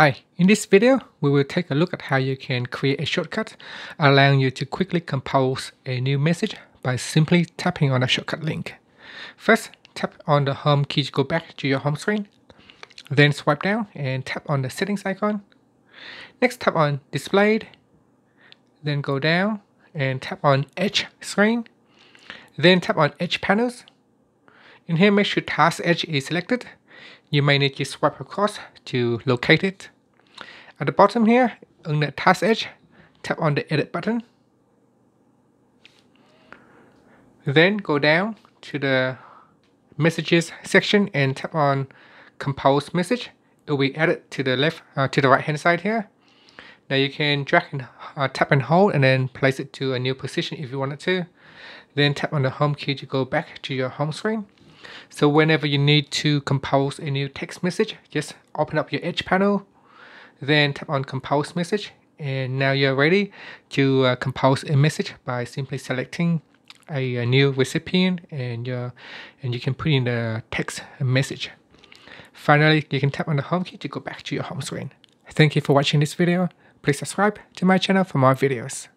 Hi, in this video, we will take a look at how you can create a shortcut allowing you to quickly compose a new message by simply tapping on a shortcut link. First, tap on the home key to go back to your home screen. Then swipe down and tap on the settings icon. Next, tap on displayed. Then go down and tap on edge screen. Then tap on edge panels. In here, make sure task edge is selected you may need to swipe across to locate it. At the bottom here, on the task edge, tap on the edit button. Then go down to the messages section and tap on compose message. It will be added to the left, uh, to the right hand side here. Now you can drag and uh, tap and hold and then place it to a new position if you wanted to. Then tap on the home key to go back to your home screen. So whenever you need to compose a new text message, just open up your Edge panel, then tap on compose message, and now you're ready to uh, compose a message by simply selecting a, a, new recipient and uh, and you can put in the text message. Finally, you can tap on the home key to go back to your home screen. Thank you for watching this video. Please subscribe to my channel for more videos.